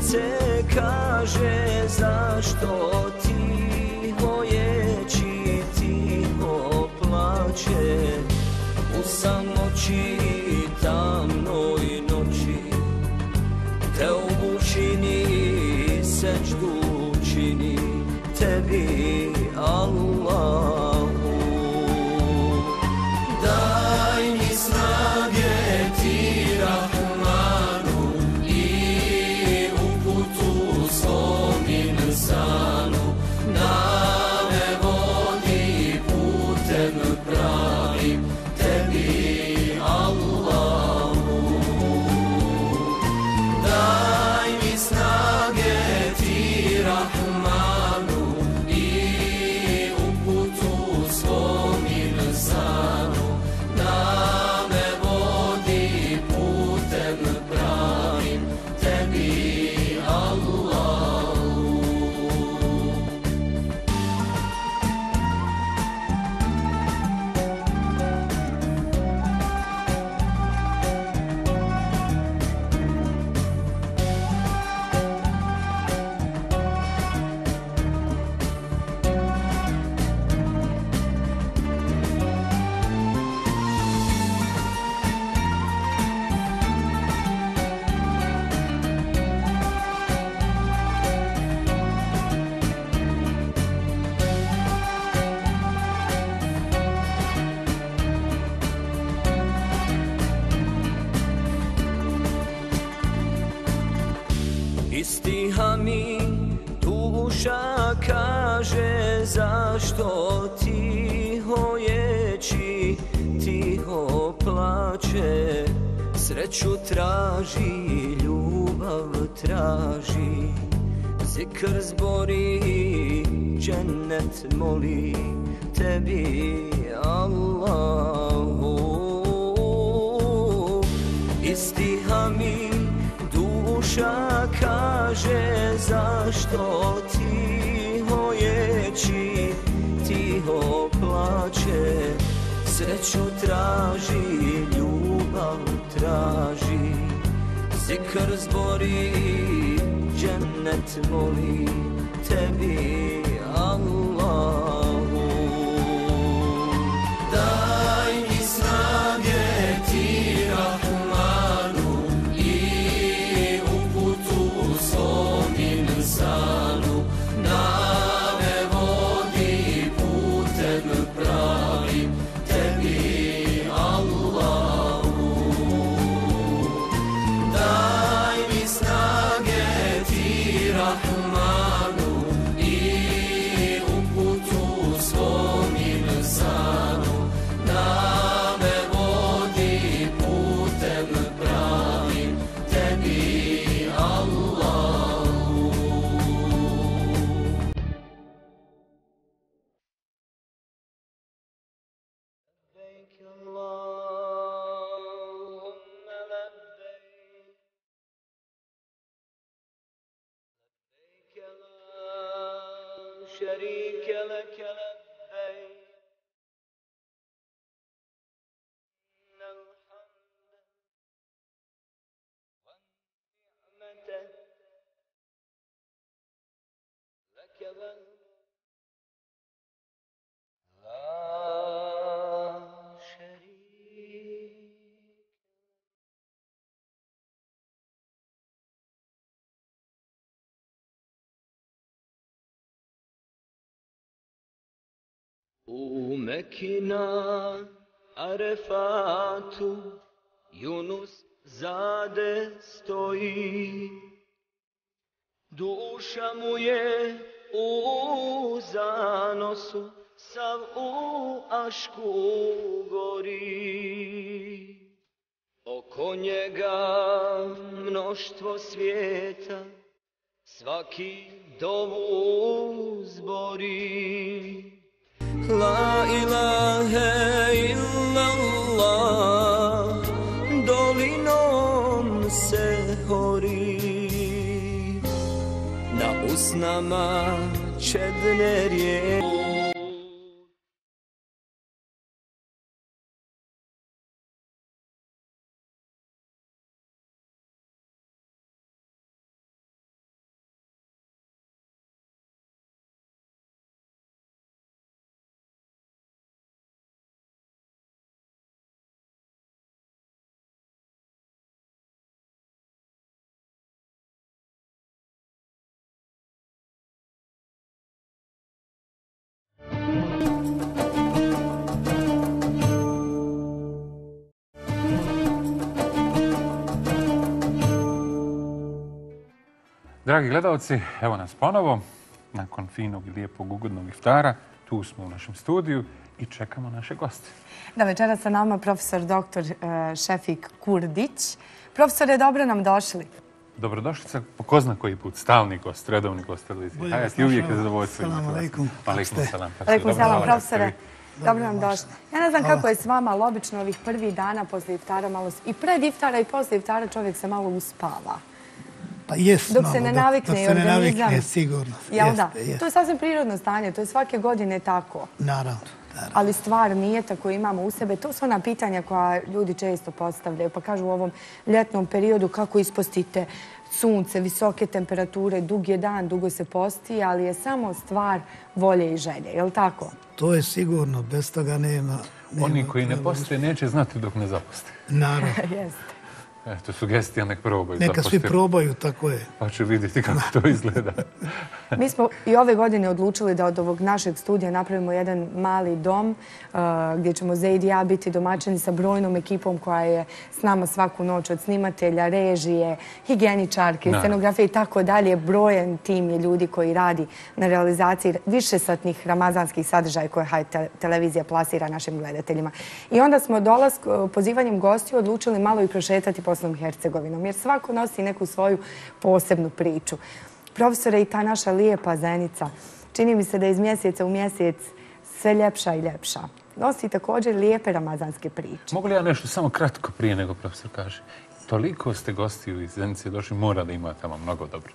srce kaže. što tiho ječi, tiho plače, sreću traži, ljubav traži, zikr zbori, džennet moli tebi, Allahu. Istiha mi duša kaže zašto hoće. Sreću traži, ljubav traži. Zikr zbori, džennet moli Tebi Allah. شريك لك. Mekina, Arefatu, Yunus zade stoji. Duša mu je u zanosu, sav u ašku gori. Oko njega mnoštvo svijeta, svaki dovu zbori. La ilahe dolinom se hori. Na usnama čedne riječi. Dragi gledalci, evo nas ponovo, nakon finog i lijepog ugodnog iftara. Tu smo u našem studiju i čekamo naše goste. Da, večera sa nama profesor dr. E, Šefik Kurdić. Profesore, dobro nam došli. Dobrodošli sa po ko zna koji put, stalni gost, redovni gost televizije. Bolje ti uvijek je zadovoljstvo. Salam alaikum. Alaikum salam. Alaikum Dobro, salam, profesore. Dobro nam došli. Ja ne znam kako je s vama, ali obično ovih prvi dana posle iftara malo... I pred iftara i posle iftara čovjek se malo uspava. Pa jes Dok malo, se ne dok- navikne dok i se ne organizam. navikne, sigurno. Jel da? Jeste, jeste. To je sasvim prirodno stanje, to je svake godine tako. Naravno, naravno. Ali stvar nije tako imamo u sebe. To su ona pitanja koja ljudi često postavljaju. Pa kažu u ovom ljetnom periodu kako ispostite sunce, visoke temperature, dug je dan, dugo se posti, ali je samo stvar volje i želje. Je li tako? To je sigurno, bez toga nema... nema Oni koji ne poste neće znati dok ne zaposte. Naravno. Jeste. Eto, sugestija nek probaju Neka svi zaposliti, probaju, tako je. Pa će vidjeti kako to izgleda. Mi smo i ove godine odlučili da od ovog našeg studija napravimo jedan mali dom uh, gdje ćemo Zaid i ja biti domaćini sa brojnom ekipom koja je s nama svaku noć od snimatelja, režije, higijeničarke, Da. scenografije i tako dalje. Brojen tim je ljudi koji radi na realizaciji višesatnih ramazanskih sadržaja koje Haj te- televizija plasira našim gledateljima. I onda smo dolask, pozivanjem gostiju odlučili malo i prošetati Bosnom i Hercegovinom jer svako nosi neku svoju posebnu priču. Profesore, i ta naša lijepa Zenica, čini mi se da iz mjeseca u mjesec sve ljepša i ljepša. Nosi također lijepe ramazanske priče. Mogu li ja nešto samo kratko prije nego profesor kaže? Toliko ste gostiju iz Zenice došli, mora da ima tamo mnogo dobro.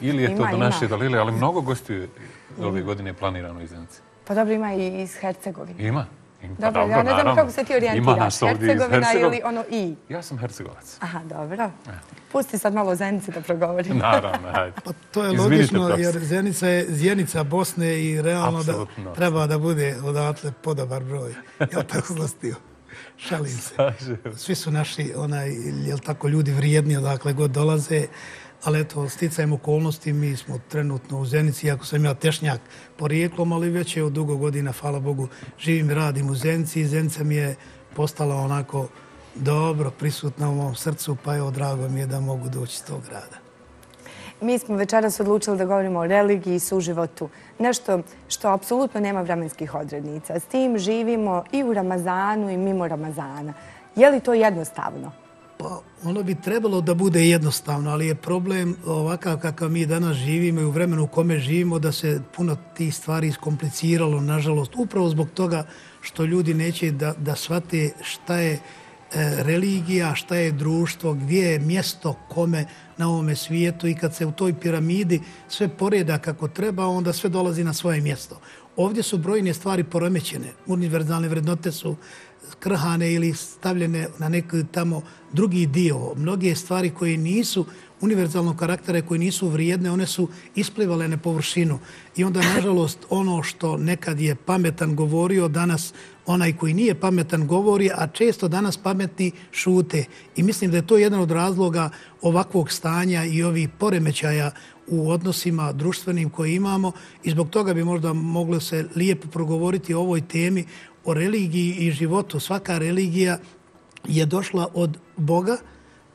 Ili je to Ima, do ima. naše dalile, ali mnogo gostiju je ove godine planirano iz Zenice. Pa dobro, ima i iz Hercegovine. Ima. Dobro, ja ne znam naravno. kako se ti orijentiraš. Hercegovina Hercegov- ili ono i? Ja sam Hercegovac. Aha, dobro. Pusti sad malo Zenice da progovorim. Naravno, hajde. Pa to je logično, jer Zenica je zjenica Bosne i realno da treba da bude odatle podobar broj. Jel tako gostio? Šalim se. Svi su naši, onaj, jel tako, ljudi vrijedni odakle god dolaze. Ali eto, sticajem okolnosti, mi smo trenutno u Zenici, iako sam ja tešnjak porijeklom, ali već je od dugo godina, hvala Bogu, živim i radim u Zenici i Zenica mi je postala onako dobro prisutna u mom srcu, pa evo, drago mi je da mogu doći iz tog grada. Mi smo večeras odlučili da govorimo o religiji i suživotu. Nešto što apsolutno nema vremenskih odrednica. S tim živimo i u Ramazanu i mimo Ramazana. Je li to jednostavno? Pa ono bi trebalo da bude jednostavno, ali je problem ovakav kakav mi danas živimo i u vremenu u kome živimo da se puno tih stvari iskompliciralo, nažalost, upravo zbog toga što ljudi neće da, da shvate šta je e, religija, šta je društvo, gdje je mjesto kome na ovome svijetu i kad se u toj piramidi sve poreda kako treba, onda sve dolazi na svoje mjesto. Ovdje su brojne stvari poremećene. Univerzalne vrednote su krhane ili stavljene na neki tamo drugi dio. Mnoge stvari koje nisu univerzalnog karaktera koje nisu vrijedne, one su isplivale na površinu. I onda, nažalost, ono što nekad je pametan govorio, danas onaj koji nije pametan govori, a često danas pametni šute. I mislim da je to jedan od razloga ovakvog stanja i ovih poremećaja u odnosima društvenim koje imamo i zbog toga bi možda moglo se lijepo progovoriti o ovoj temi o religiji i životu. Svaka religija je došla od Boga,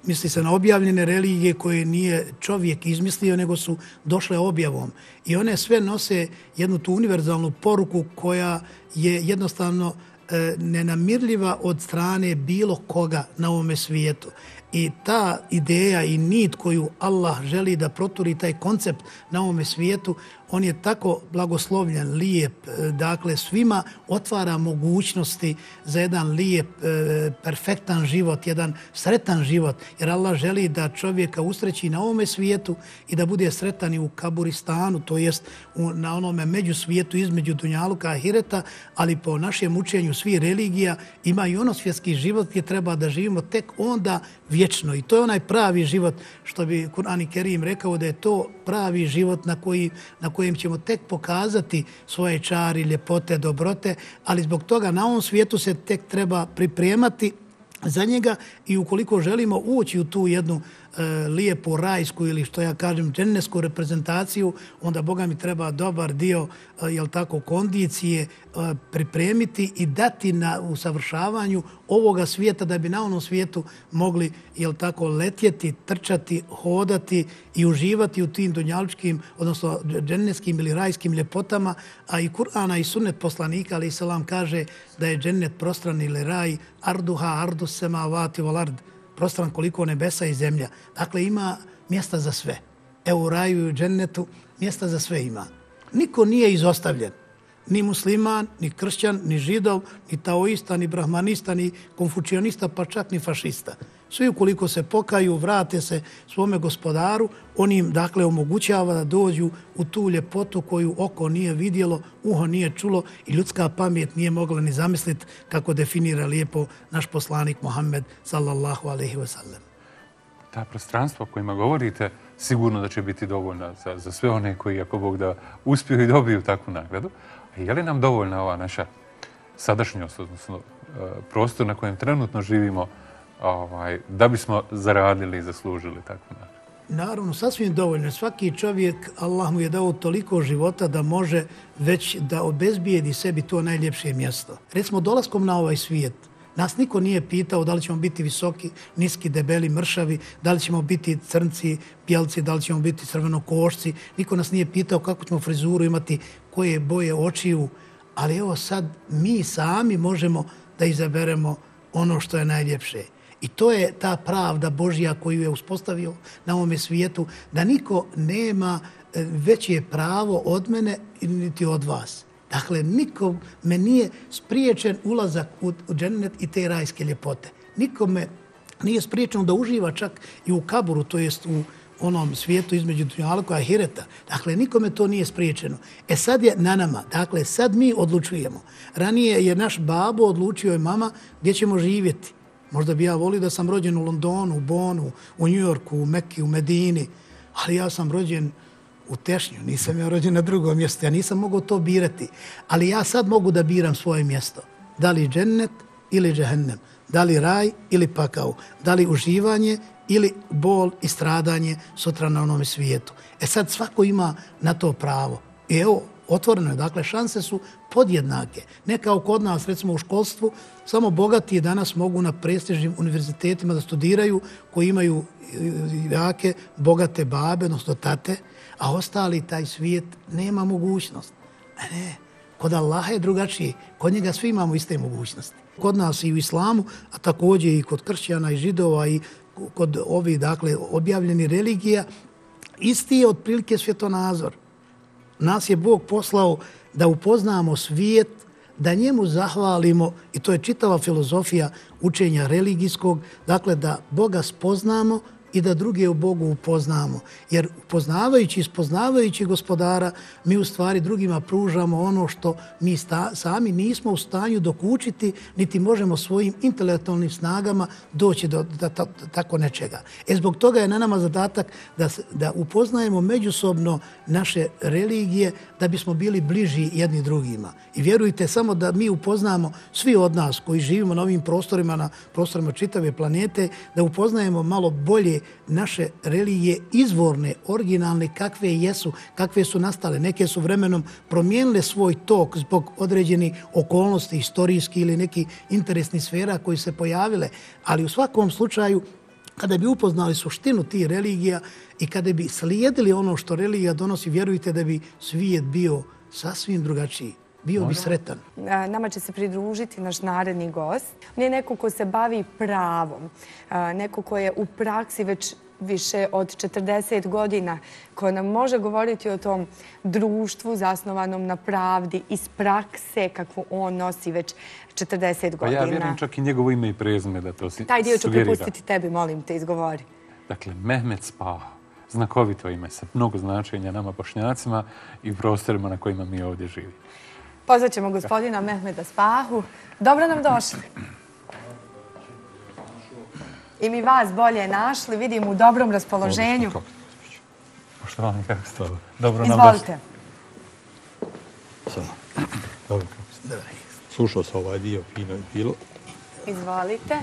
misli se na objavljene religije koje nije čovjek izmislio, nego su došle objavom. I one sve nose jednu tu univerzalnu poruku koja je jednostavno e, nenamirljiva od strane bilo koga na ovome svijetu. I ta ideja i nit koju Allah želi da proturi taj koncept na ovome svijetu, on je tako blagoslovljen, lijep, e, dakle svima otvara mogućnosti za jedan lijep, e, perfektan život, jedan sretan život, jer Allah želi da čovjeka usreći na ovome svijetu i da bude sretan i u Kaburistanu, to jest na onome među svijetu između Dunjaluka i Hireta, ali po našem učenju svi religija ima i ono svjetski život gdje treba da živimo tek onda vječno. I to je onaj pravi život, što bi Kur'an i Kerim rekao da je to pravi život na koji, na kojem ćemo tek pokazati svoje čari, ljepote, dobrote, ali zbog toga na ovom svijetu se tek treba pripremati za njega i ukoliko želimo ući u tu jednu e, lijepu rajsku ili što ja kažem džennesku reprezentaciju, onda Boga mi treba dobar dio e, jel tako, kondicije e, pripremiti i dati na usavršavanju ovoga svijeta da bi na onom svijetu mogli jel tako, letjeti, trčati, hodati i uživati u tim dunjaličkim, odnosno dženneskim ili rajskim ljepotama, a i Kur'ana i sunnet poslanika, ali i salam kaže da je džennet prostran ili raj, arduha, ardu sema, vati, volard, prostran koliko nebesa i zemlja. Dakle, ima mjesta za sve. Evo u raju i u džennetu mjesta za sve ima. Niko nije izostavljen. Ni musliman, ni kršćan, ni židov, ni taoista, ni brahmanista, ni konfučionista, pa čak ni fašista. Svi ukoliko se pokaju, vrate se svome gospodaru, on im dakle omogućava da dođu u tu ljepotu koju oko nije vidjelo, uho nije čulo i ljudska pamet nije mogla ni zamisliti kako definira lijepo naš poslanik Mohamed sallallahu alaihi wa sallam. Ta prostranstva o kojima govorite, sigurno da će biti dovoljna za, za sve one koji, ako Bog da uspiju i dobiju takvu nagradu. A je li nam dovoljna ova naša sadašnjost, odnosno e, prostor na kojem trenutno živimo, ovaj, da bismo zaradili i zaslužili takvu nagradu? Naravno, sasvim dovoljno. Svaki čovjek, Allah mu je dao toliko života da može već da obezbijedi sebi to najljepše mjesto. Recimo, dolaskom na ovaj svijet, nas niko nije pitao da li ćemo biti visoki, niski, debeli, mršavi, da li ćemo biti crnci, pjelci, da li ćemo biti crvenokošci. Niko nas nije pitao kako ćemo frizuru imati, koje boje očiju. Ali evo sad, mi sami možemo da izaberemo ono što je najljepše. I to je ta pravda Božja koju je uspostavio na ovome svijetu, da niko nema e, veće pravo od mene niti od vas. Dakle, niko me nije spriječen ulazak u džennet i te rajske ljepote. Niko me nije spriječen da uživa čak i u kaburu, to jest u onom svijetu između Dunjalka i Hireta. Dakle, nikome to nije spriječeno. E sad je na nama. Dakle, sad mi odlučujemo. Ranije je naš babo odlučio i mama gdje ćemo živjeti. Možda bi ja volio da sam rođen u Londonu, u Bonu, u Njujorku, u Mekki, u Medini, ali ja sam rođen u Tešnju, nisam ja rođen na drugom mjestu, ja nisam mogao to birati. Ali ja sad mogu da biram svoje mjesto. Da li džennet ili džehennem, da li raj ili pakao, da li uživanje ili bol i stradanje sutra na onome svijetu. E sad svako ima na to pravo. I evo, otvoreno je. Dakle, šanse su podjednake. Ne kao kod nas, recimo u školstvu, samo bogati danas mogu na prestižnim univerzitetima da studiraju koji imaju jake, bogate babe, odnosno tate, a ostali taj svijet nema mogućnost. A ne. Kod Allaha je drugačije. Kod njega svi imamo iste mogućnosti. Kod nas i u islamu, a također i kod kršćana i židova i kod ovih, dakle, objavljeni religija, isti je otprilike svjetonazor nas je Bog poslao da upoznamo svijet, da njemu zahvalimo, i to je čitava filozofija učenja religijskog, dakle da Boga spoznamo i da druge u Bogu upoznamo. Jer upoznavajući i spoznavajući gospodara, mi u stvari drugima pružamo ono što mi sta, sami nismo u stanju dokučiti, niti možemo svojim intelektualnim snagama doći do da, da, da, tako nečega. E zbog toga je na nama zadatak da, da upoznajemo međusobno naše religije da bismo bili bliži jedni drugima. I vjerujte samo da mi upoznamo svi od nas koji živimo na ovim prostorima, na prostorima čitave planete, da upoznajemo malo bolje naše religije izvorne, originalne, kakve jesu, kakve su nastale. Neke su vremenom promijenile svoj tok zbog određeni okolnosti, istorijski ili neki interesni sfera koji se pojavile. Ali u svakom slučaju, kada bi upoznali suštinu tih religija i kada bi slijedili ono što religija donosi, vjerujte da bi svijet bio sasvim drugačiji. Bio bi sretan. A, Nama će se pridružiti naš naredni gost. On je neko ko se bavi pravom, neko ko je u praksi već više od 40 godina, ko nam može govoriti o tom društvu zasnovanom na pravdi iz prakse kakvu on nosi već 40 Pa godina. ja vjerujem čak i njegovo ime i prezime da to si Taj dio ću sugerira. prepustiti tebi, molim te, izgovori. Dakle, Mehmet Spaho. Znakovito ime sa mnogo značenja nama bošnjacima i prostorima na kojima mi ovdje živimo. Pozvat ćemo gospodina Mehmeda Spahu. Dobro nam došli. I mi vas bolje našli, vidim u dobrom raspoloženju. Poštovani, kako ste? Dobro nam došli. Izvolite. Samo. Dobro, kako ste? Slušao sam ovaj dio, fino je bilo. Izvolite.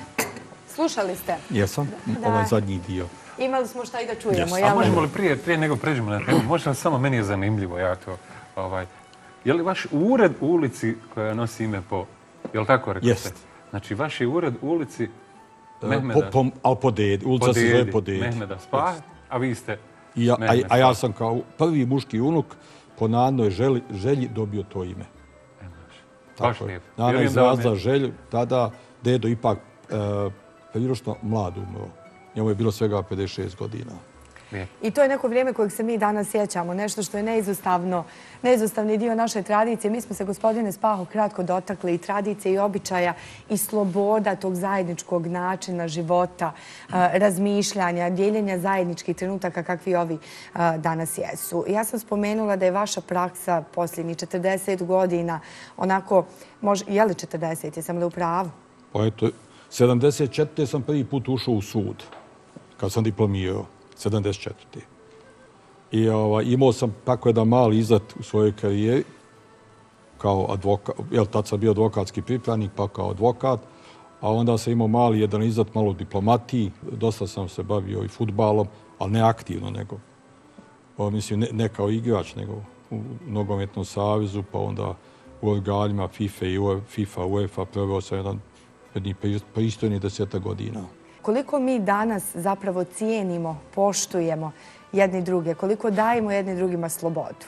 Slušali ste? Jesam, Da. ovaj zadnji dio. Imali smo šta i da čujemo, Yes. A jel? možemo li prije, prije nego pređemo na temu, možda samo meni je zanimljivo, ja to, ovaj, je li vaš ured u ulici koja nosi ime po, je li tako rekao Jest. Znači, vaš je ured u ulici E, Po, Mehmeda, po, ali po dedi, ulica se zove po dedi. Mehmeda Spah, a vi ste ja, a, a ja sam kao prvi muški unuk po nanoj želji, želji dobio to ime. Baš je. lijepo. Nana vam je- izrazila želju, tada dedo ipak e, prilično mlad umro. Njemu je bilo svega 56 godina. I to je neko vrijeme kojeg se mi danas sjećamo, nešto što je neizostavno, neizostavni dio naše tradicije. Mi smo se, gospodine Spaho, kratko dotakli i tradicije i običaja i sloboda tog zajedničkog načina života, a, razmišljanja, dijeljenja zajedničkih trenutaka kakvi ovi a, danas jesu. Ja sam spomenula da je vaša praksa posljednjih 40 godina onako, je li 40, jesam li u pravu? Pa eto, 74. sam prvi put ušao u sud, kad sam diplomirao, 74. I ovaj, imao sam tako jedan mali izlet u svojoj karijeri, kao advokat, jel, tad sam bio advokatski pripravnik, pa kao advokat, a onda sam imao mali jedan izlet malo diplomatiji, dosta sam se bavio i futbalom, ali ne aktivno, nego, o, mislim, ne, ne kao igrač, nego u nogometnom savezu, pa onda u organima FIFA i UEFA, FIFA, UEFA, proveo sam jedan jednih pristojni deseta godina. Koliko mi danas zapravo cijenimo, poštujemo jedni druge, koliko dajemo jedni drugima slobodu?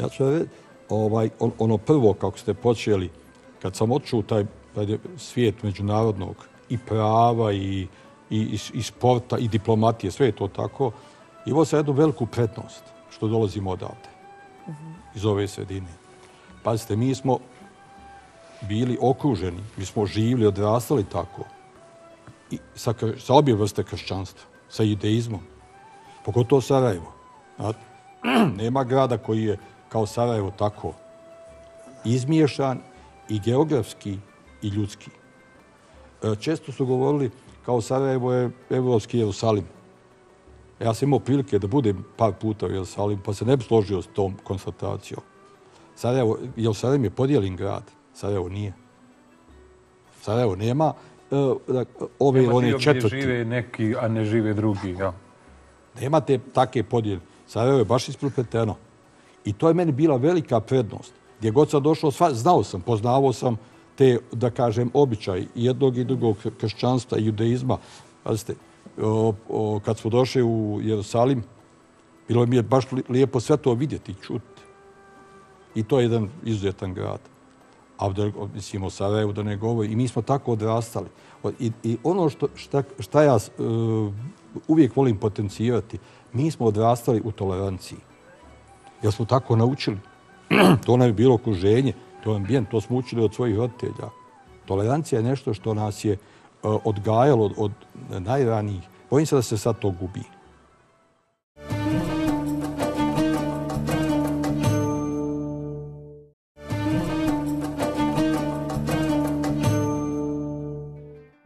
Ja ću reći, ovaj, on, ono prvo kako ste počeli, kad sam u taj svijet međunarodnog i prava i, i, i, i sporta i diplomatije, sve je to tako, imao sam jednu veliku prednost što dolazimo odavde, iz ove sredine. Pazite, mi smo bili okruženi, mi smo živjeli, odrastali tako, sa, sa obje vrste kršćanstva, sa judeizmom, pogotovo Sarajevo. Znate, nema grada koji je kao Sarajevo tako izmiješan i geografski i ljudski. E, Često su govorili kao Sarajevo je evropski Jerusalim. Ja sam imao prilike da budem par puta u Jerusalimu, pa se ne bi složio s tom konstatacijom. Sarajevo, Jerusalim je podijeljen grad, Sarajevo nije. Sarajevo nema ove ili Nema one dio gdje četvrti. žive neki, a ne žive drugi, ja. Nema te take podjele. Sarajevo je baš isprepleteno. I to je meni bila velika prednost. Gdje god sam došao, sva, znao sam, poznavao sam te, da kažem, običaj jednog i drugog kršćanstva i judeizma. Pazite, o, o, kad smo došli u Jerusalim, bilo mi je baš li- lijepo sve to vidjeti i čuti. I to je jedan izuzetan grad. A da, mislim, o Sarajevu da ne govori. I mi smo tako odrastali. I, i ono što, šta, šta ja uh, uvijek volim potencijirati, mi smo odrastali u toleranciji. Jer smo tako naučili. to nam je bilo okruženje, to je ambijent, to smo učili od svojih roditelja. Tolerancija je nešto što nas je uh, odgajalo od, od najranijih. Bojim se da se sad to gubi.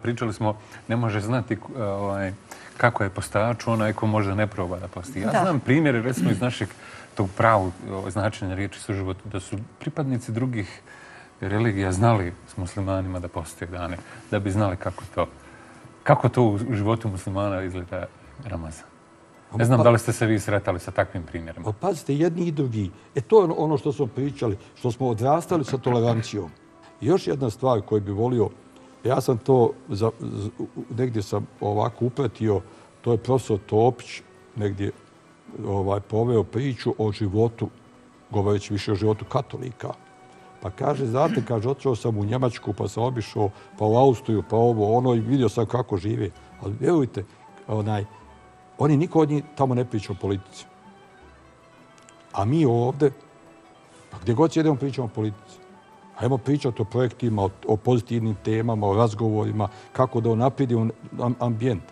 Pričali smo, ne može znati uh, ovaj, kako je postaču onaj ko možda ne proba da posti. Ja Da. znam primjere, recimo, iz našeg tog pravog ovaj, značenja riječi suživotu, da su pripadnici drugih religija znali s muslimanima da postaju dane, da bi znali kako to, kako to u životu muslimana izgleda Ramazan. Ne znam da li ste se vi sretali sa takvim primjerima. Pa pazite, jedni i drugi. E to je ono što smo pričali, što smo odrastali sa tolerancijom. Još jedna stvar koju bi volio, ja sam to za, z, negdje sam ovako upratio, to je profesor Topić negdje ovaj, poveo priču o životu, govoreći više o životu katolika. Pa kaže, znate, kaže, otišao sam u Njemačku, pa sam obišao, pa u Austriju, pa ovo, ono, i vidio sam kako žive. Ali vjerujte, onaj, oni niko od njih tamo ne priča o politici. A mi ovde, pa gdje god jedemo pričamo o politici. Ajmo pričati o projektima, o, o pozitivnim temama, o razgovorima, kako da naprijedimo ambijent.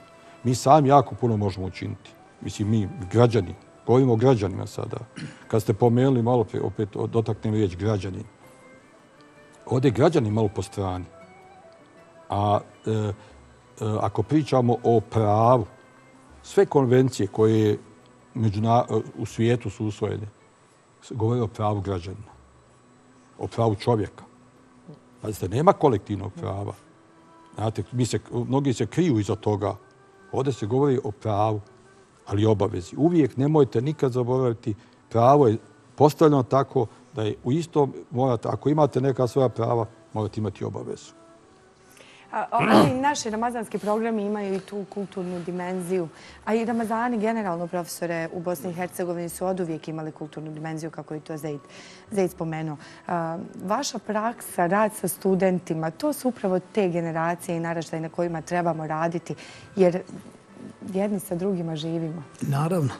Mi sami jako puno možemo učiniti. Mislim, mi, građani, govorimo o građanima sada. Kad ste pomenuli malo pre, opet dotaknem riječ građani. Ovdje građani malo po strani. A e, e, ako pričamo o pravu, sve konvencije koje međuna, e, u svijetu su usvojene, govore o pravu građanina, o pravu čovjeka. Pazite, nema kolektivnog prava. Znate, mi se, mnogi se kriju iza toga. Ovdje se govori o pravu, ali obavezi. Uvijek nemojte nikad zaboraviti, pravo je postavljeno tako da je u istom, morate, ako imate neka svoja prava, morate imati obavezu. Ovi naši ramazanski programi imaju i tu kulturnu dimenziju, a i Ramazani generalno, profesore, u Bosni i Hercegovini su od uvijek imali kulturnu dimenziju, kako je to Zaid spomenuo. Vaša praksa, rad sa studentima, to su upravo te generacije i naraštaje na kojima trebamo raditi, jer jedni sa drugima živimo. Naravno.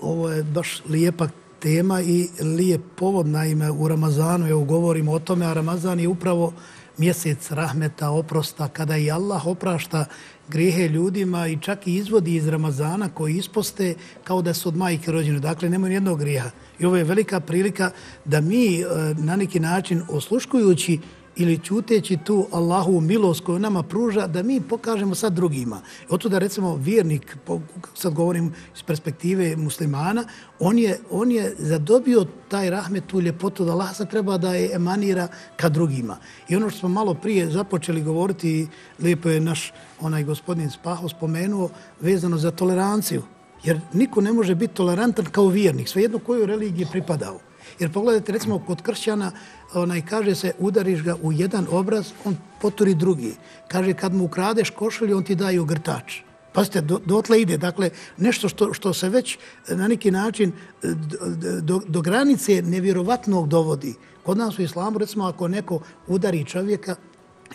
Ovo je baš lijepa tema i lijep povod. Naime, u Ramazanu, evo govorimo o tome, a Ramazan je upravo mjesec rahmeta, oprosta, kada i Allah oprašta grijehe ljudima i čak i izvodi iz Ramazana koji isposte kao da su od majke rođene. Dakle, nemaju jednog grijeha. I ovo je velika prilika da mi e, na neki način osluškujući ili čuteći tu Allahu milost koju nama pruža, da mi pokažemo sad drugima. Oto da recimo vjernik, sad govorim iz perspektive muslimana, on je, on je zadobio taj rahmet, tu ljepotu da Allah sad treba da je emanira ka drugima. I ono što smo malo prije započeli govoriti, lijepo je naš onaj gospodin Spaho spomenuo, vezano za toleranciju. Jer niko ne može biti tolerantan kao vjernik, svejedno koju religiji pripadao. Jer pogledajte, recimo, kod kršćana, onaj, kaže se, udariš ga u jedan obraz, on poturi drugi. Kaže, kad mu ukradeš košulj, on ti daje ogrtač. Pazite, do, dotle ide. Dakle, nešto što, što se već eh, na neki način eh, do, do granice nevjerovatnog dovodi. Kod nas u islamu, recimo, ako neko udari čovjeka,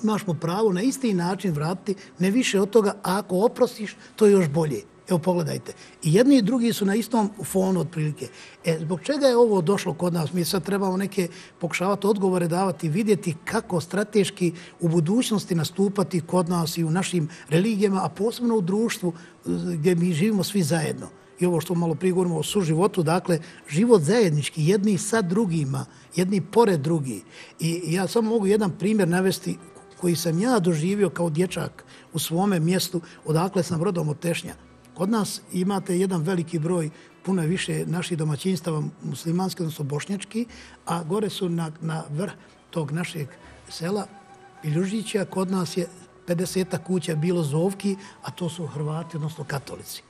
imaš mu pravo na isti način vratiti, ne više od toga, a ako oprostiš, to je još bolje. Evo pogledajte. I jedni i drugi su na istom fonu otprilike. E, zbog čega je ovo došlo kod nas? Mi sad trebamo neke pokušavati odgovore davati, vidjeti kako strateški u budućnosti nastupati kod nas i u našim religijama, a posebno u društvu gdje mi živimo svi zajedno. I ovo što malo prije govorimo o suživotu, dakle, život zajednički, jedni sa drugima, jedni pored drugi. I ja samo mogu jedan primjer navesti koji sam ja doživio kao dječak u svome mjestu, odakle sam rodom od Tešnja. Kod nas imate jedan veliki broj, puno više naših domaćinstava muslimanski, odnosno bošnjački, a gore su na, na vrh tog našeg sela Piljužića, kod nas je 50 kuća bilo zovki, a to su Hrvati, odnosno katolici.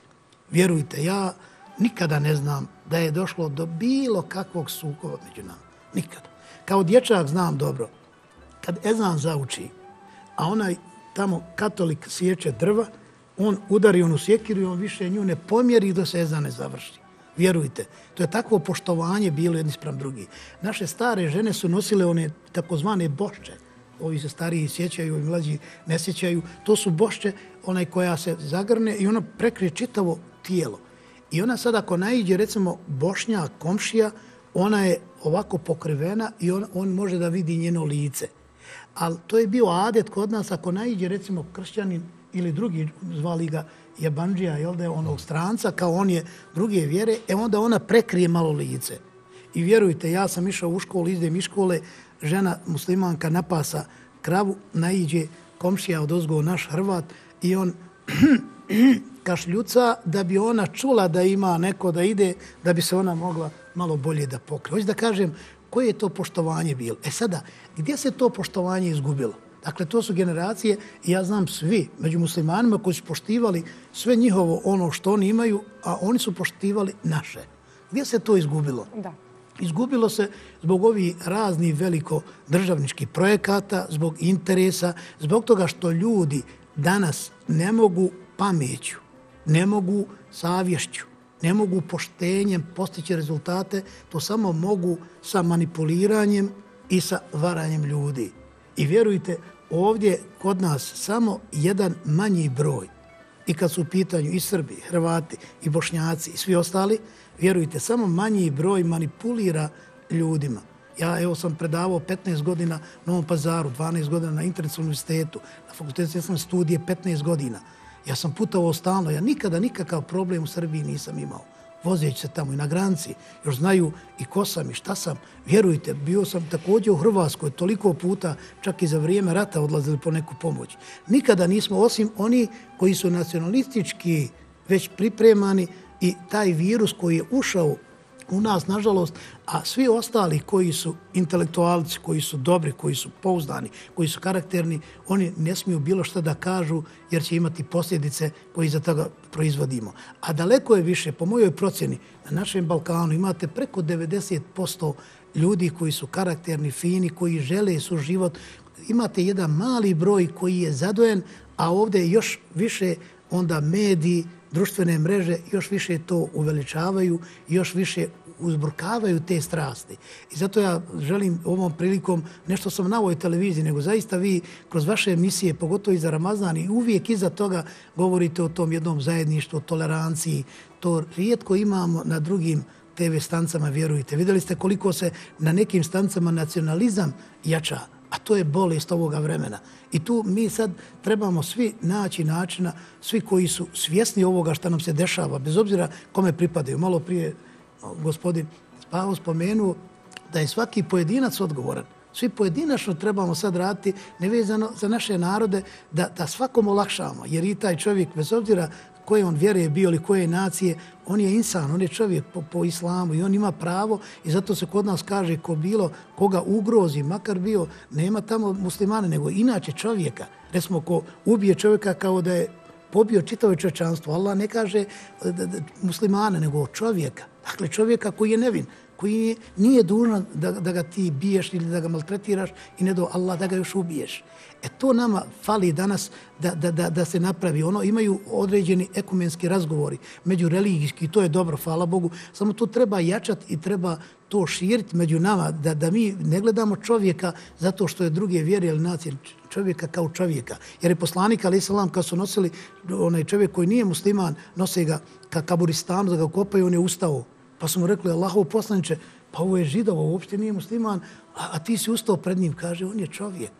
Vjerujte, ja nikada ne znam da je došlo do bilo kakvog sukova među nama. Nikada. Kao dječak znam dobro, kad Ezan zauči, a onaj tamo katolik sjeće drva, on udari onu sjekiru i on više nju ne pomjeri do se ne završi. Vjerujte, to je takvo poštovanje bilo jedni sprem drugi. Naše stare žene su nosile one takozvane bošče. Ovi se stariji sjećaju, ovi mlađi ne sjećaju. To su bošče, onaj koja se zagrne i ona prekrije čitavo tijelo. I ona sad ako naiđe, recimo, bošnja, komšija, ona je ovako pokrivena i on, on može da vidi njeno lice. Ali to je bio adet kod nas, ako naiđe, recimo, kršćanin ili drugi zvali ga jebanđija, jel da je onog stranca, kao on je druge vjere, e onda ona prekrije malo lice. I vjerujte, ja sam išao u školu, izdem iz škole, žena muslimanka napasa kravu, naiđe komšija od ozgo naš Hrvat i on kašljuca da bi ona čula da ima neko da ide, da bi se ona mogla malo bolje da pokrije. Hoću da kažem, koje je to poštovanje bilo? E sada, gdje se to poštovanje izgubilo? Dakle, to su generacije i ja znam svi među muslimanima koji su poštivali sve njihovo ono što oni imaju, a oni su poštivali naše. Gdje se to izgubilo? Da. Izgubilo se zbog ovih razni veliko državničkih projekata, zbog interesa, zbog toga što ljudi danas ne mogu pameću, ne mogu savješću, ne mogu poštenjem postići rezultate, to samo mogu sa manipuliranjem i sa varanjem ljudi. I vjerujte, ovdje kod nas samo jedan manji broj i kad su u pitanju i Srbi, Hrvati, i Bošnjaci i svi ostali, vjerujte, samo manji broj manipulira ljudima. Ja evo sam predavao 15 godina na Novom pazaru, 12 godina na Internacionalnom universitetu, na fakultetu ja sam studije 15 godina. Ja sam putovao stalno, ja nikada nikakav problem u Srbiji nisam imao. Vozeći se tamo i na granci, još znaju i ko sam i šta sam. Vjerujte, bio sam također u Hrvatskoj toliko puta, čak i za vrijeme rata odlazili po neku pomoć. Nikada nismo, osim oni koji su nacionalistički već pripremani i taj virus koji je ušao u nas, nažalost, a svi ostali koji su intelektualci, koji su dobri, koji su pouzdani, koji su karakterni, oni ne smiju bilo što da kažu jer će imati posljedice koje iza toga proizvodimo. A daleko je više, po mojoj procjeni, na našem Balkanu imate preko 90% ljudi koji su karakterni, fini, koji žele su život. Imate jedan mali broj koji je zadojen, a ovdje još više onda mediji, društvene mreže još više to uveličavaju, još više uzburkavaju te strasti. I zato ja želim ovom prilikom, nešto sam na ovoj televiziji, nego zaista vi kroz vaše emisije, pogotovo i za Ramazan, i uvijek iza toga govorite o tom jednom zajedništvu, toleranciji. To rijetko imamo na drugim TV stancama, vjerujte. Vidjeli ste koliko se na nekim stancama nacionalizam jača, a to je bolest ovoga vremena. I tu mi sad trebamo svi naći načina, svi koji su svjesni ovoga što nam se dešava, bez obzira kome pripadaju. Malo prije gospodin Spavo spomenuo da je svaki pojedinac odgovoran. Svi pojedinačno trebamo sad raditi nevezano za naše narode da, da svakom olakšamo. Jer i taj čovjek, bez obzira koje on vjeruje bio ili koje nacije, on je insan, on je čovjek po, po islamu i on ima pravo i zato se kod nas kaže ko bilo koga ugrozi, makar bio, nema tamo muslimane, nego inače čovjeka. Recimo, ko ubije čovjeka kao da je pobio čitavo čovječanstvo. Allah ne kaže e, e, e, muslimana, nego čovjeka. Dakle, čovjeka koji je nevin, koji nije dužan da, da ga ti biješ ili da ga maltretiraš i ne do Allah da ga još ubiješ. E to nama fali danas da, da, da, da se napravi. Ono imaju određeni ekumenski razgovori među religijski, to je dobro, hvala Bogu. Samo to treba jačati i treba to širiti među nama, da, da mi ne gledamo čovjeka zato što je druge vjere ili nacije, čovjeka kao čovjeka. Jer je poslanik, ali salam, kad su nosili onaj čovjek koji nije musliman, nose ga ka kaburistanu da ga kopaju, on je ustao. Pa su mu rekli, Allahov poslaniče, pa ovo je židov, ovo uopšte nije musliman, a, a ti si ustao pred njim. Kaže, on je čovjek.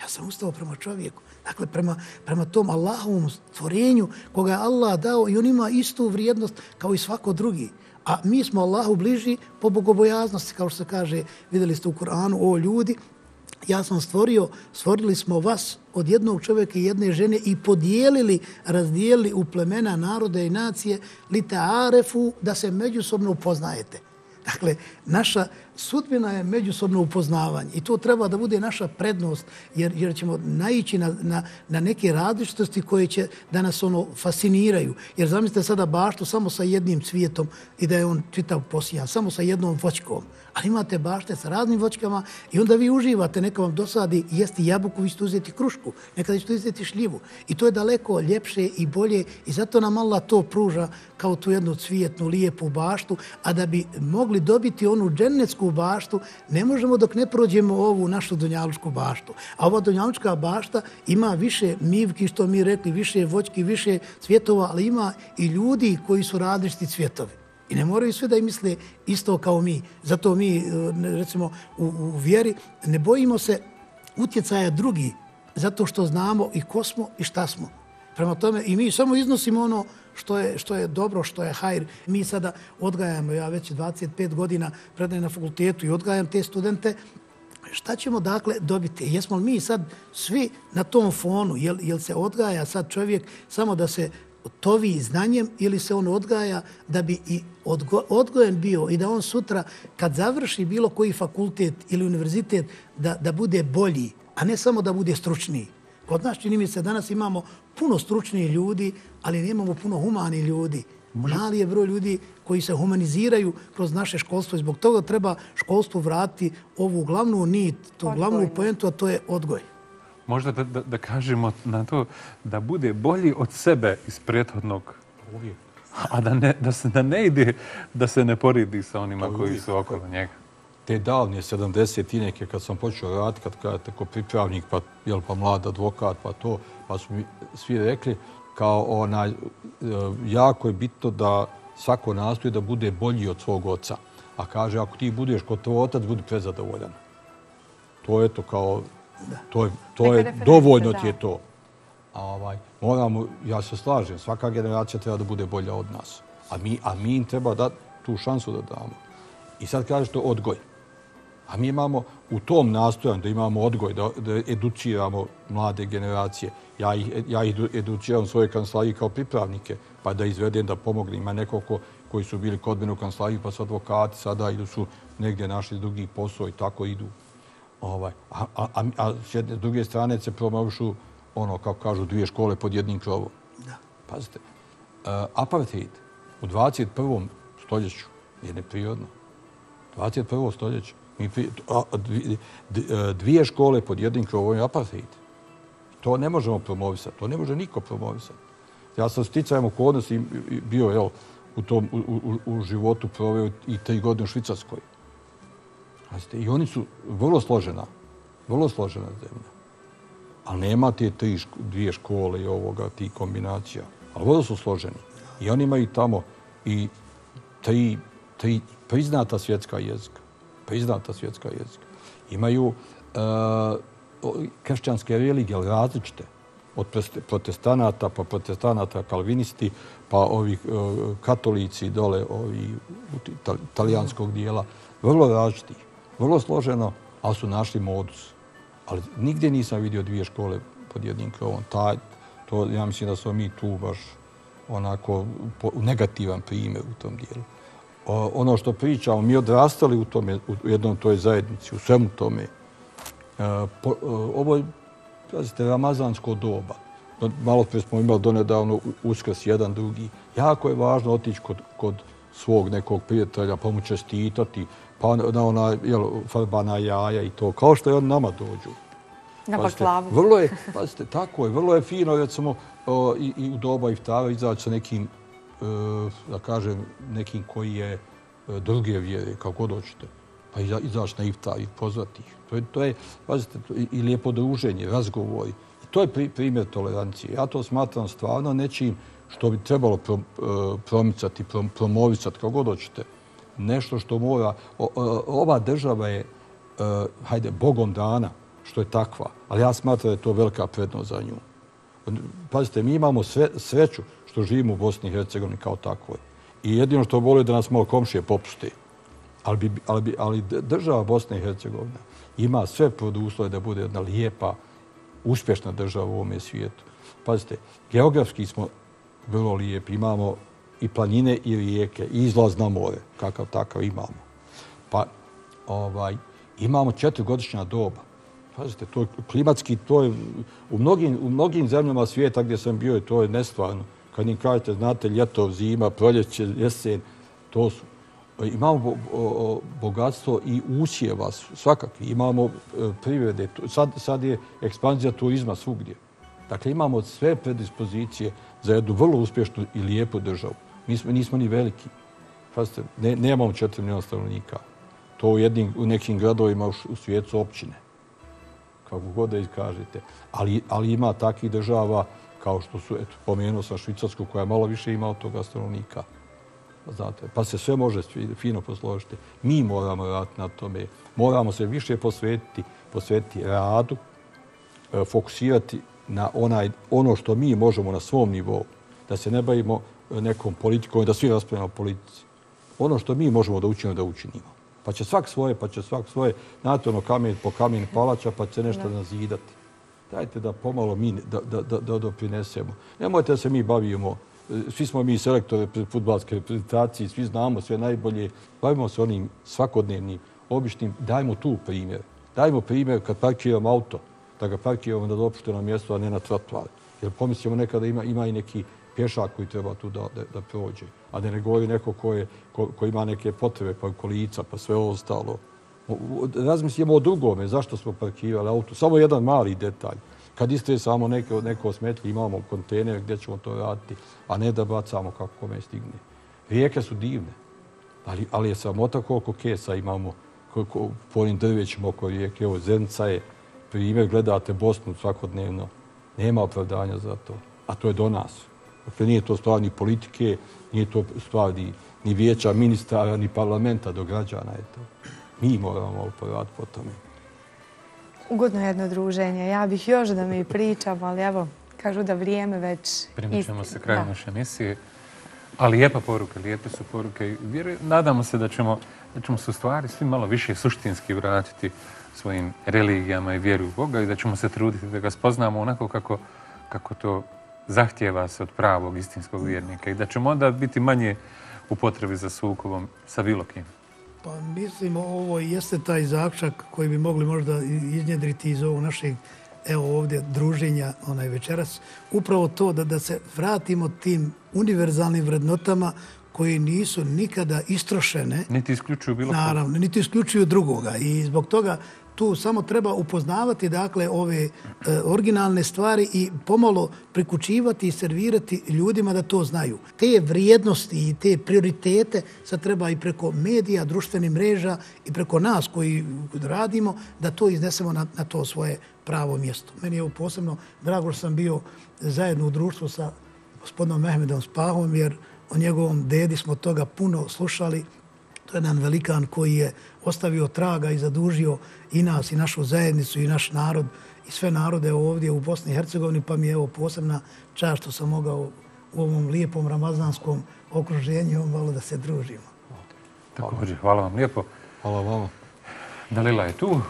Ja sam ustao prema čovjeku. Dakle, prema, prema tom Allahovom stvorenju koga je Allah dao i on ima istu vrijednost kao i svako drugi. A mi smo Allahu bliži po bogobojaznosti, kao što se kaže, vidjeli ste u Kur'anu, o ljudi, ja sam stvorio, stvorili smo vas od jednog čovjeka i jedne žene i podijelili, razdijelili u plemena, narode i nacije, lite arefu, da se međusobno upoznajete. Dakle, naša sudbina je međusobno upoznavanje i to treba da bude naša prednost jer, jer ćemo naići na, na, na neke različitosti koje će da nas ono fasciniraju. Jer zamislite sada baštu samo sa jednim cvijetom i da je on čitav posijan, samo sa jednom voćkom. Ali imate bašte sa raznim voćkama i onda vi uživate, neka vam dosadi jesti jabuku, vi ćete uzeti krušku, nekada ćete uzeti šljivu. I to je daleko ljepše i bolje i zato nam Allah to pruža kao tu jednu cvijetnu, lijepu baštu, a da bi mogli dobiti onu džennetsku baštu, ne možemo dok ne prođemo ovu našu dunjalučku baštu. A ova dunjalučka bašta ima više mivki, što mi rekli, više voćki, više cvjetova, ali ima i ljudi koji su različiti cvjetovi. I ne moraju sve da im misle isto kao mi. Zato mi, e, recimo, u, u vjeri ne bojimo se utjecaja drugi, zato što znamo i ko smo i šta smo. Prema tome, i mi samo iznosimo ono što je, što je dobro, što je hajr. Mi sada odgajamo, ja već 25 godina predajem na fakultetu i odgajam te studente, šta ćemo dakle dobiti? Jesmo li mi sad svi na tom fonu, jel, jel se odgaja sad čovjek samo da se tovi znanjem ili se on odgaja da bi i odgo, odgojen bio i da on sutra kad završi bilo koji fakultet ili univerzitet da, da bude bolji, a ne samo da bude stručniji. Kod nas čini mi se danas imamo puno stručnijih ljudi, ali nemamo puno humani ljudi. Mali je broj ljudi koji se humaniziraju kroz naše školstvo i zbog toga treba školstvu vratiti ovu glavnu nit, tu Odgojno. glavnu pojentu, a to je odgoj. Možda da, da, da kažemo na to da bude bolji od sebe iz prethodnog a da ne, da se da ne ide da se ne poredi sa onima koji su okolo njega. Te davne 70 neke kad sam počeo raditi, kad kažete ko pripravnik, pa, jel, pa mlad advokat, pa to, pa su mi svi rekli kao onaj, e, jako je bitno da svako nastoji da bude bolji od svog oca. A kaže, ako ti budeš kod tvoj otac, budi prezadovoljan. To je to kao, to je, to je dovoljno ti je to. A ovaj, moramo, ja se slažem, svaka generacija treba da bude bolja od nas. A mi, a mi im treba da tu šansu da damo. I sad kažete odgoj. A mi imamo u tom nastojanju da imamo odgoj, da, da educiramo mlade generacije. Ja ih, ja ih educiram svoje kancelarije kao pripravnike, pa da izvedem, da pomognem. Ima neko ko, koji su bili kod mene u kancelariji, pa su advokati, sada idu su negdje našli drugi posao i tako idu. Ovaj, a, a, a, a s jedne, druge strane se promovišu, ono, kako kažu, dvije škole pod jednim krovom. Da. Pazite, uh, apartheid u 21. stoljeću je neprirodno. 21. stoljeće. Mi e, dvije škole pod jednim krovom je apartheid. To ne možemo promovisati. To ne može niko promovisati. Ja sam sticajem okolnosti bio jel, u, tom, u, u, u životu proveo i tri godine u Švicarskoj. I oni su vrlo složena, vrlo složena zemlja. Ali nema te tri, dvije škole i ovoga, ti kombinacija. Ali vrlo su složeni. I oni imaju tamo i tri, tri priznata svjetska jezika. Pa Priznata svjetska jezika. Imaju uh, kršćanske religije, ali različite. Od protestanata, pa protestanata, kalvinisti, pa ovi eh, katolici dole, ovi italijanskog dijela. Vrlo različiti. Vrlo složeno, ali su našli modus. Ali nigdje nisam vidio dvije škole pod jednim krovom. To, ja mislim da smo mi tu baš onako negativan primjer u tom dijelu. Ono što pričamo, mi odrastali u, tome, u jednom toj zajednici, u svemu tome. E, ovo je, pazite, ramazansko doba. Malo pre smo imali donedavno uskrs jedan, drugi. Jako je važno otići kod, kod svog nekog prijatelja, pa mu čestitati, pa na ona jel, farbana jaja i to, kao što je on nama dođu. Na baklavu. Vrlo je, pazite, tako je, vrlo je fino, recimo, o, i, i u doba iftara izaći sa nekim, e, E, da kažem, nekim koji je e, druge vjere, kako god hoćete, pa izaći na iftar i pozvati ih. To je, to je pazite, to, i, i lijepo druženje, razgovor. I to je pri, primjer tolerancije. Ja to smatram stvarno nečim što bi trebalo pro, e, promicati, prom, promovisati, kako god hoćete. Nešto što mora... O, o, ova država je, uh, hajde, bogom dana, što je takva, ali ja smatram da je to velika prednost za nju. Pazite, mi imamo sve, sreću što živimo u Bosni i Hercegovini kao takvoj. I jedino što voli da nas malo komšije popuste. Ali, bi, ali, bi, ali država Bosne i Hercegovina ima sve pod uslove da bude jedna lijepa, uspješna država u ovome svijetu. Pazite, geografski smo vrlo lijepi. Imamo i planine i rijeke, i izlaz na more, kakav takav imamo. Pa, ovaj, imamo četiri doba. Pazite, to je klimatski, to je u mnogim, u mnogim zemljama svijeta gdje sam bio, to je nestvarno. Kad im kažete, znate, ljeto, zima, proljeće, jesen, to su. E, imamo bogatstvo i usjeva svakakvi. Imamo e, privrede. Sad, sad je ekspanzija turizma svugdje. Dakle, imamo sve predispozicije za jednu vrlo uspješnu i lijepu državu. Mi smo, nismo ni veliki. Pazite, ne, nemamo četiri milijuna stanovnika. To u, jednim, u nekim gradovima u, u svijetu općine kako god da iskažete. Ali, ali ima takvih država kao što su, eto, pomenuo sam Švicarsku koja malo više ima od toga stanovnika. Znate, pa se sve može fino posložiti. Mi moramo raditi na tome. Moramo se više posvetiti, posvetiti radu, e, fokusirati na onaj, ono što mi možemo na svom nivou. Da se ne bavimo nekom politikom, da svi raspravljamo politici. Ono što mi možemo da učinimo, da učinimo. Pa će svak svoje, pa će svak svoje, znate ono kamen po kamen palača, pa će nešto da. nazidati. Dajte da pomalo mi da, da, da, da doprinesemo. Nemojte da se mi bavimo, e, svi smo mi selektore futbalske reprezentacije, svi znamo sve najbolje. Bavimo se onim svakodnevnim, običnim, dajmo tu primjer. Dajmo primjer kad parkiramo auto, da ga parkiramo na dopušteno mjesto, a ne na trotuar. Jer pomislimo nekada ima, ima i neki pješak koji treba tu da, da, da prođe. A da ne govori neko ko, je, ko, ko ima neke potrebe, pa kolica, pa sve ostalo. Razmislimo o drugome, zašto smo parkirali auto. Samo jedan mali detalj. Kad istrije samo neko, neko smetlje, imamo kontejner gdje ćemo to raditi, a ne da bacamo kako kome stigne. Rijeke su divne, ali, ali je samota koliko kesa imamo koliko, po onim drvećima oko rijeke. Evo, Zenca je primjer, gledate Bosnu svakodnevno. Nema opravdanja za to. A to je do nas. Dakle, nije to stvar ni politike, nije to stvar ni, ni vijeća ministara, ni parlamenta do građana. Je to. Mi moramo ovo poraditi po tome. Ugodno jedno druženje. Ja bih još da mi pričam, ali evo, kažu da vrijeme već... Primit ćemo isti- se kraju naše emisije. Ali lijepa poruka, lijepe su poruke. Nadamo se da ćemo, da ćemo se u stvari svi malo više suštinski vratiti svojim religijama i vjeru u Boga i da ćemo se truditi da ga spoznamo onako kako, kako to zahtjeva se od pravog istinskog vjernika i da ćemo onda biti manje u potrebi za sukobom sa bilo kim. Pa mislim, ovo jeste taj zaključak koji bi mogli možda iznjedriti iz ovog našeg evo ovdje druženja onaj večeras. Upravo to da, da se vratimo tim univerzalnim vrednotama koji nisu nikada istrošene Niti isključuju bilo koga. Naravno, niti isključuju drugoga i zbog toga tu samo treba upoznavati dakle ove e, originalne stvari i pomalo prikučivati i servirati ljudima da to znaju. Te vrijednosti i te prioritete sad treba i preko medija, društvenih mreža i preko nas koji radimo da to iznesemo na, na to svoje pravo mjesto. Meni je ovo posebno drago što sam bio zajedno u društvu sa gospodinom Mehmedom Spahom jer o njegovom dedi smo toga puno slušali To je jedan velikan koji je ostavio traga i zadužio i nas, i našu zajednicu, i naš narod, i sve narode ovdje u Bosni i Hercegovini, pa mi je evo posebna čast što sam mogao u ovom lijepom ramazanskom okruženju malo da se družimo. Također, hvala vam lijepo. Hvala vama. Dalila je tu.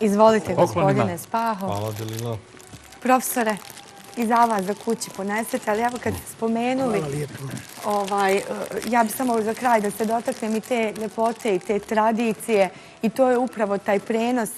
Izvolite, gospodine Spaho. Hvala, Delila. Profesore, i za vas za kući ponesete, ali evo kad ste spomenuli, ovaj, eh, ja bi samo za kraj da se dotaknem i te ljepote i te tradicije i to je upravo taj prenos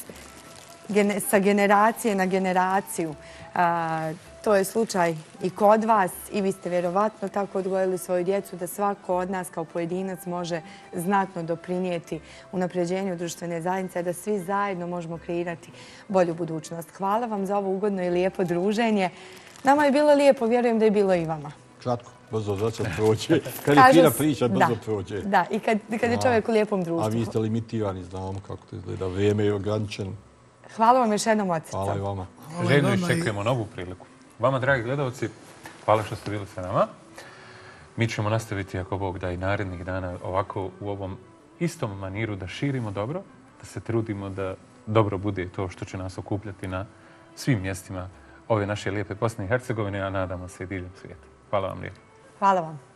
gene- sa generacije na generaciju. A, to je slučaj i kod vas i vi ste vjerovatno tako odgojili svoju djecu da svako od nas kao pojedinac može znatno doprinijeti unapređenju društvene zajednice, da svi zajedno možemo kreirati bolju budućnost. Hvala vam za ovo ugodno i lijepo druženje. Nama je bilo lijepo, vjerujem da je bilo i vama. Kratko, brzo začet prođe. Kad je s- priča, brzo prođe. Da, i kad, kad je čovjek u lijepom A društvu. vi ste limitirani, znamo kako to izgleda. Vrijeme je ograničeno. Hvala vam još jednom od srca. Hvala i vama. Željno iščekujemo novu priliku. Vama, dragi gledalci, hvala što ste bili sa nama. Mi ćemo nastaviti, ako Bog da, i narednih dana ovako u ovom istom maniru da širimo dobro, da se trudimo da dobro bude to što će nas okupljati na svim mjestima ove naše lijepe Bosne i Hercegovine, a nadamo se i diljem svijeta. Hvala vam lijepo. Hvala vam.